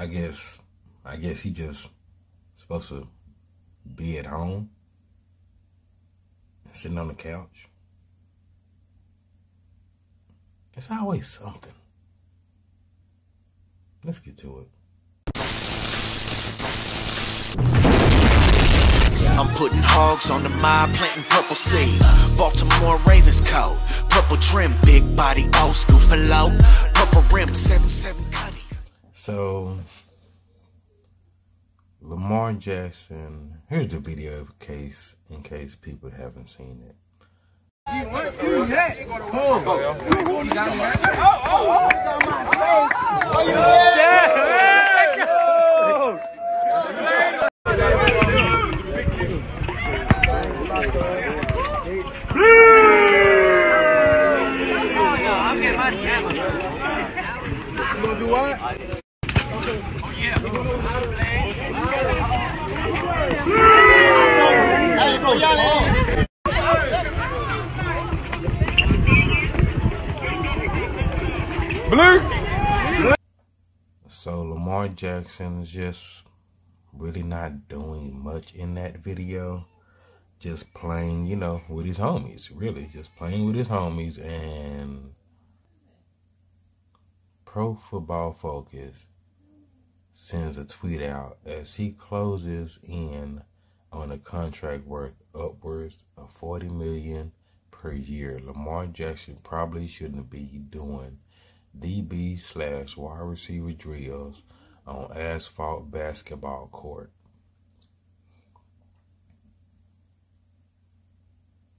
I guess, I guess he just supposed to be at home, sitting on the couch. It's always something. Let's get to it. I'm putting hogs on the mob, planting purple seeds. Baltimore Ravens coat, purple trim, big body, old school for low. Purple rim, 7-7 cutty. So, Lamar Jackson, here's the video in case, in case people haven't seen it. So Lamar Jackson is just really not doing much in that video. Just playing, you know, with his homies. Really, just playing with his homies and Pro Football Focus sends a tweet out as he closes in on a contract worth upwards of 40 million per year. Lamar Jackson probably shouldn't be doing DB slash wide receiver drills on asphalt basketball court.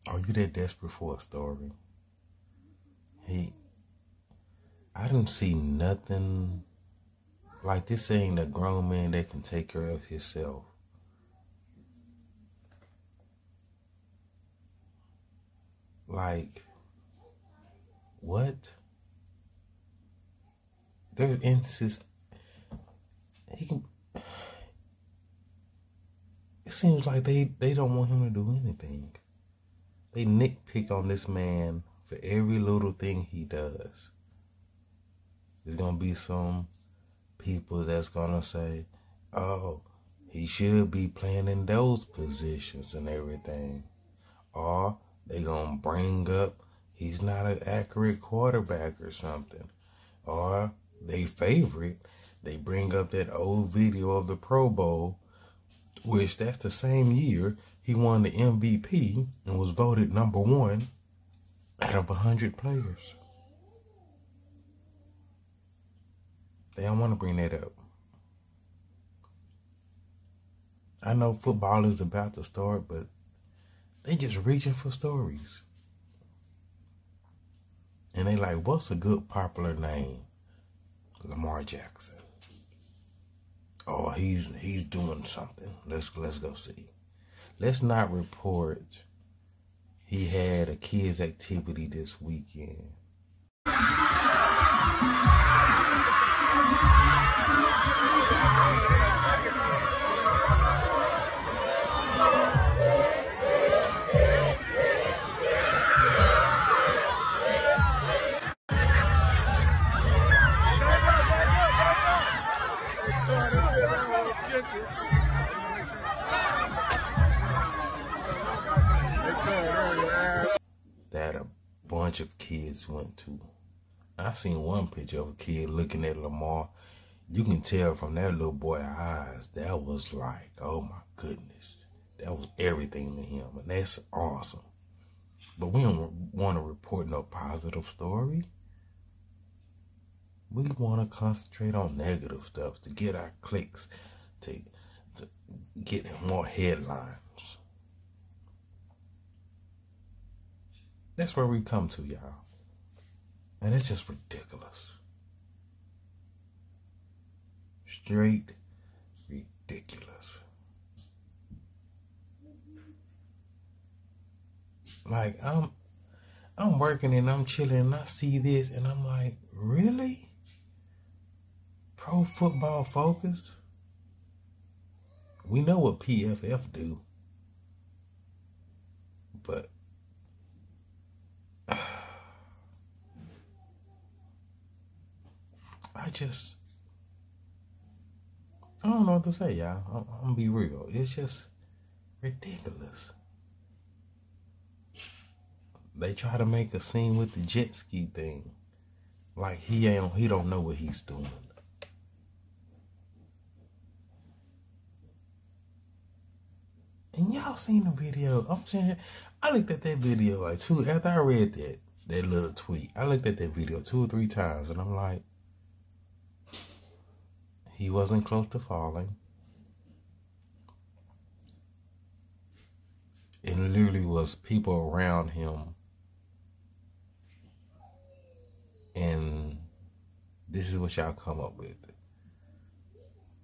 Are you that desperate for a story? He, I didn't see nothing like this ain't a grown man that can take care of himself. Like, what? There's insist. He can. It seems like they they don't want him to do anything. They nitpick on this man for every little thing he does. There's gonna be some people that's gonna say, "Oh, he should be playing in those positions and everything," or they gonna bring up he's not an accurate quarterback or something, or they favorite, they bring up that old video of the Pro Bowl, which that's the same year he won the MVP and was voted number one out of 100 players. They don't want to bring that up. I know football is about to start, but they just reaching for stories. And they like, what's a good popular name? Lamar Jackson. Oh, he's he's doing something. Let's let's go see. Let's not report he had a kids activity this weekend. That a bunch of kids went to. I seen one picture of a kid looking at Lamar. You can tell from that little boy eyes, that was like, oh my goodness. That was everything to him. And that's awesome. But we don't want to report no positive story. We want to concentrate on negative stuff to get our clicks, to, to get more headlines. That's where we come to, y'all. And it's just ridiculous. Straight ridiculous. Like I'm I'm working and I'm chilling and I see this and I'm like, really? Pro football focus? We know what PFF do. But I just I don't know what to say, y'all. I'm, I'm gonna be real. It's just ridiculous. They try to make a scene with the jet ski thing, like he ain't he don't know what he's doing. And y'all seen the video? I'm saying I looked at that video like two after I read that that little tweet. I looked at that video two or three times, and I'm like, he wasn't close to falling. It literally was people around him. And this is what y'all come up with.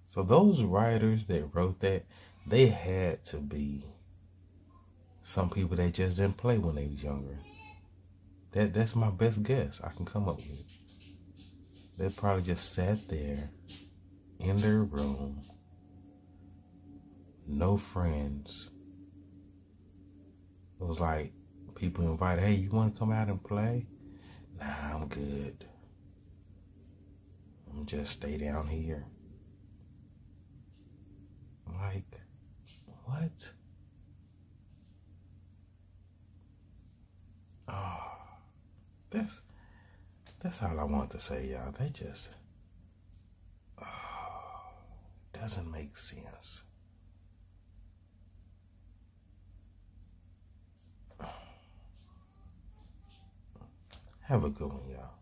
So those writers that wrote that, they had to be some people that just didn't play when they was younger. That that's my best guess I can come up with. They probably just sat there in their room, no friends. It was like people invited, hey, you want to come out and play? Nah, I'm good. I'm just stay down here. Like, what? Oh, that's that's all I want to say, y'all. They just oh, doesn't make sense. Have a good one, y'all.